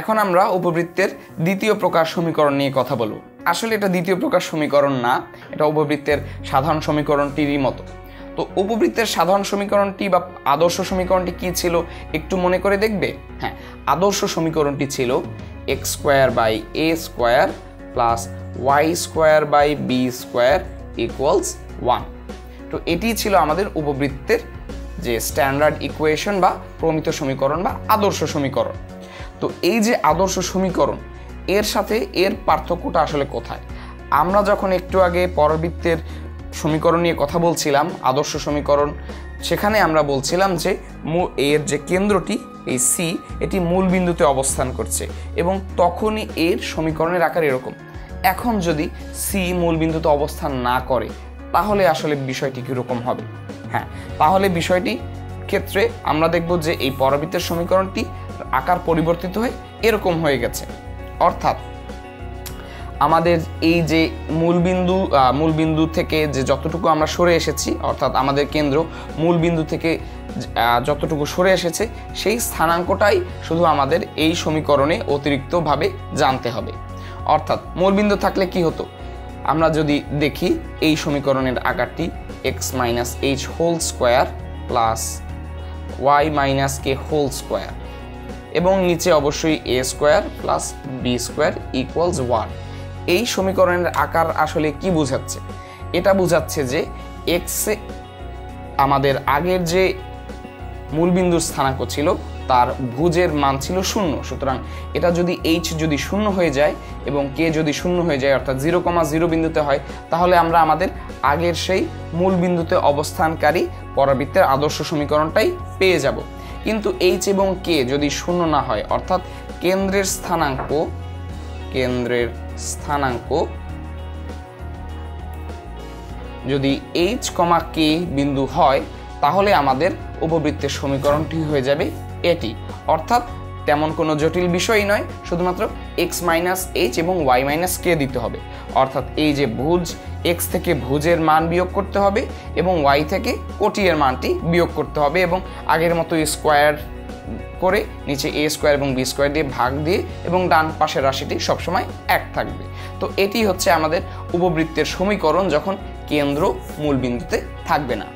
এখন আমরা উপবৃত্তের দ্বিতীয় প্রকার সমীকরণ নিয়ে কথা বলব। আসলে এটা দ্বিতীয় প্রকার সমীকরণ না, এটা উপবৃত্তের সাধারণ সমীকরণটিরই মতো। তো উপবৃত্তের সাধারণ সমীকরণটি বা আদর্শ সমীকরণটি কি ছিল একটু মনে করে দেখবে? হ্যাঁ আদর্শ সমীকরণটি ছিল x square by a square plus y square by b square equals one তো এটি ছিল আমাদের উপবৃত্তের যে স্ট্যান্ডার্ড ইকুয়েশন বা প্রমিত সমীকরণ বা আদর্শ সমীকরণ। তো এই যে আদর্শ সমীকরণ, এর সাথে এর পার্থক্যটা আসলে কোথায়? আমরা যখন একটু আগে পরবৃত্তের সমীকরণ নিয়ে কথা বলছিলাম, আদর্শ সমীকরণ, সেখানে আমরা বলছিলাম যে এর যে কেন্দ্রটি, এই সি এটি মূল বিন্দুতে অবস্থান করছে এবং তখনই এর সমীকরণের আকার এরকম। এখন যদি সি মূল বিন্দুতে অবস্থান না করে, তাহলে আসলে বিষয়টি কীরকম হবে? হ্যাঁ তাহলে বিষয়টি ক্ষেত্রে আমরা দেখব যে এই পরবৃত্তের সমীকরণটি আকার পরিবর্তিত হয়ে এরকম হয়ে গেছে। অর্থাৎ আমাদের এই যে মূলবিন্দু মূলবিন্দু থেকে যে যতটুকু আমরা সরে এসেছি, অর্থাৎ আমাদের কেন্দ্র মূলবিন্দু থেকে যতটুকু সরে এসেছে, সেই স্থানাঙ্কটাই শুধু আমাদের এই সমীকরণে অতিরিক্তভাবে জানতে হবে। অর্থাৎ মূলবিন্দু থাকলে কি হতো? আমরা যদি দেখি এই সমীকরণের আকারটি x minus h whole square plus y minus k whole square এবং নিচে অবশ্যই a square plus b square equals one এই সমীকরণের আকার আসলে কি বোঝাচ্ছে? এটা বোঝাচ্ছে যে এক্সে আমাদের আগের যে মূলবিন্দুর স্থানাঙ্ক ছিল, তার ভুজের মান ছিল শূন্য। সুতরাং এটা যদি এইচ যদি শূন্য হয়ে যায় এবং কে যদি শূন্য হয়ে যায়, অর্থাৎ জিরো কমা জিরো বিন্দুতে হয়, তাহলে আমরা আমাদের আগের সেই মূল বিন্দুতে অবস্থানকারী পরাবৃত্তের আদর্শ সমীকরণটাই পেয়ে যাব। কিন্তু এইচ এবং কে যদি শূন্য না হয়, অর্থাৎ কেন্দ্রের স্থানাঙ্ক কেন্দ্রের স্থানাঙ্ক যদি এইচ কমা কে বিন্দু হয়, তাহলে আমাদের উপবৃত্তের সমীকরণটি হয়ে যাবে এটি। অর্থাৎ তেমন কোনো জটিল বিষয়ই নয়, শুধুমাত্র এক্স মাইনাস এইচ এবং ওয়াই মাইনাস কে দিতে হবে। অর্থাৎ এই যে ভুজ এক্স থেকে ভুজের মান বিয়োগ করতে হবে এবং ওয়াই থেকে কোটিয়ের মানটি বিয়োগ করতে হবে এবং আগের মতো স্কোয়ার করে নিচে এ স্কোয়ার এবং বি স্কোয়ার দিয়ে ভাগ দিয়ে এবং ডান পাশের রাশিটি সবসময় এক থাকবে। তো এটি হচ্ছে আমাদের উপবৃত্তের সমীকরণ যখন কেন্দ্র মূলবিন্দুতে থাকবে না।